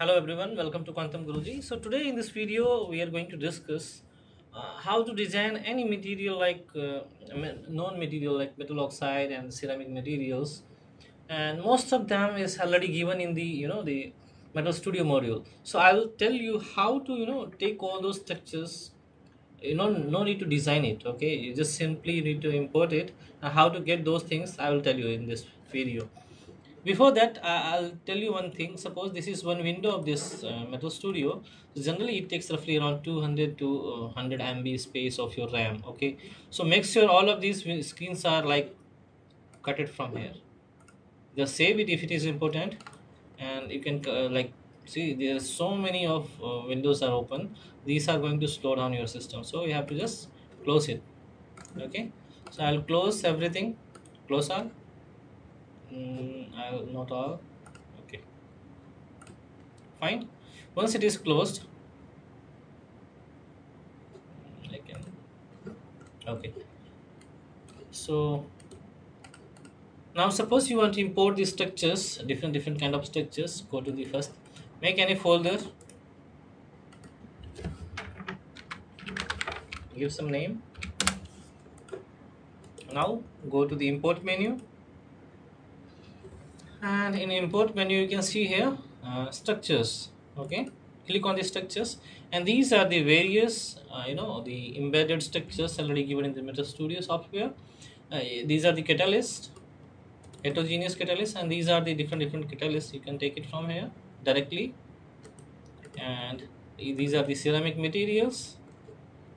Hello everyone, welcome to Quantum Guruji. So today in this video we are going to discuss uh, how to design any material like uh, nanomaterial like metal oxide and ceramic materials. And most of them is already given in the you know the Material Studio module. So i will tell you how to you know take all those structures. You know no need to design it okay? You just simply need to import it. And how to get those things i will tell you in this video before that i'll tell you one thing. Suppose this is one window of this uh, Material Studio. Generally it takes roughly around 200 to uh, 100 mb space of your ram okay? So make sure all of these screens are like cut it from here. Just save it if it is important. And you can uh, like see there are so many of uh, windows are open. These are going to slow down your system. So you have to just close it okay? So i'll close everything. Close all mm, i'll not all. Okay. Fine. Once it is closed i can okay. So now suppose you want to import the structures different different kind of structures go to the first. Make any folder. Give some name. Now go to the import menu and in import menu you can see here uh, structures okay? Click on the structures. And these are the various uh, you know the embedded structures already given in the Material Studio software. Uh, these are the catalyst heterogeneous catalyst and these are the different different catalysts. You can take it from here directly. And these are the ceramic materials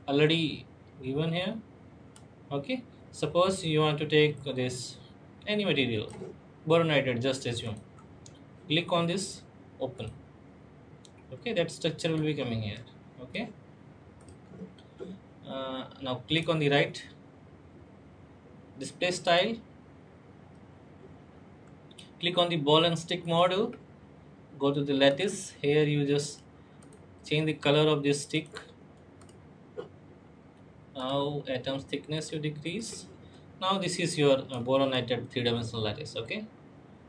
already given here okay? Suppose you want to take this any material boron nitride just assume. Click on this open. Okay that structure will be coming here. Okay. Uh, now click on the right. Display style. Click on the ball and stick model go to the lattice. Here you just change the color of this stick. Now atoms thickness you decrease now this is your uh, three-dimensional lattice okay?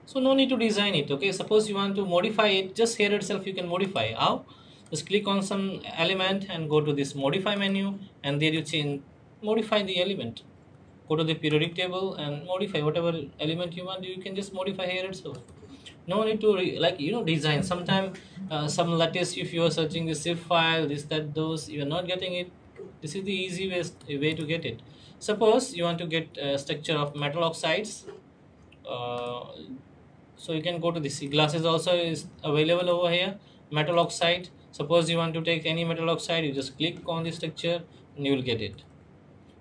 So no need to design it okay? Suppose you want to modify it just here itself you can modify. How? Just click on some element and go to this modify menu and there you change modify the element. Go to the periodic table and modify whatever element you want you can just modify here itself. No need to like you know design. Sometime uh, some lattice if you are searching the zip file this that those you are not getting it. This is the easy way, way to get it suppose you want to get a structure of metal oxides uh, so you can go to this. Glasses also is available over here. Metal oxide. Suppose you want to take any metal oxide you just click on the structure and you will get it.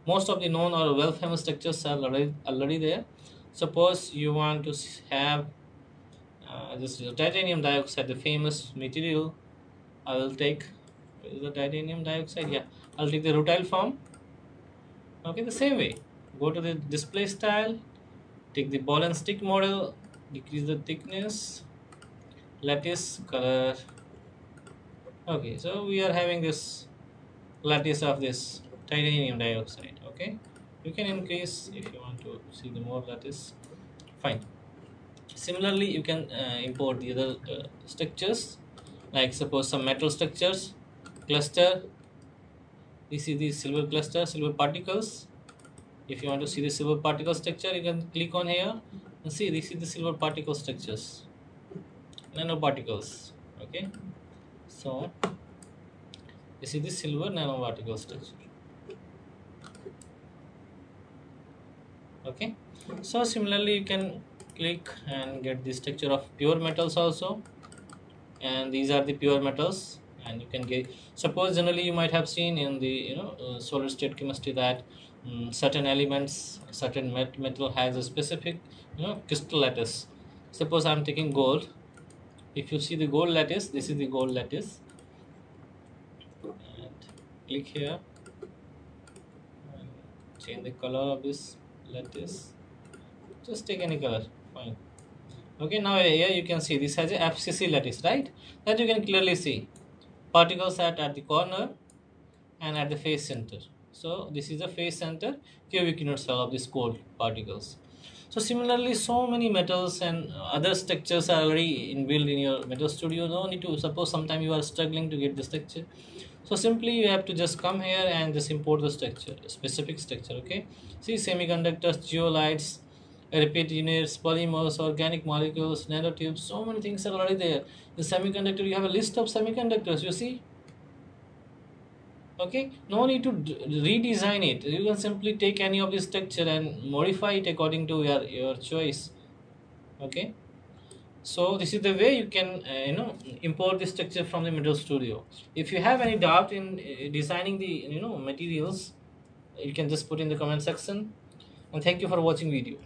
Most of the known or well famous structures are already, already there. Suppose you want to have uh, this is titanium dioxide the famous material i will take. Is the titanium dioxide? Yeah. I'll take the rutile form okay the same way. Go to the display style take the ball and stick model decrease the thickness lattice color. Okay so we are having this lattice of this titanium dioxide okay? You can increase if you want to see the more lattice. Fine. Similarly you can uh, import the other uh, structures like suppose some metal structures cluster this is the silver cluster silver particles. If you want to see the silver particle structure you can click on here and see this is the silver particle structures. Nanoparticles okay? So this is the silver nanoparticle structure. Okay? So similarly you can click and get the structure of pure metals also. And these are the pure metals and you can get suppose generally you might have seen in the you know uh, solid state chemistry that mm certain elements certain met- metal has a specific you know crystal lattice. Suppose i'm taking gold. If you see the gold lattice this is the gold lattice. And click here. And change the color of this lattice. Just take any color fine. Okay now here you can see this has a fcc lattice right? That you can clearly see particles at, at the corner and at the face center. So this is the face center cubic unit cell of this gold particles. So similarly so many metals and other structures are already inbuilt in your Material Studio. No need to suppose sometime you are struggling to get the structure. So simply you have to just come here and just import the structure specific structure okay? See semiconductors zeolites repeat units polymers organic molecules nanotubes so many things are already there. The semiconductor you have a list of semiconductors you see? Okay? No need to redesign it. You can simply take any of this structure and modify it according to your your choice. Okay? So this is the way you can uh, you know import the structure from the Material Studio. If you have any doubt in uh, designing the you know materials you can just put in the comment section. And thank you for watching video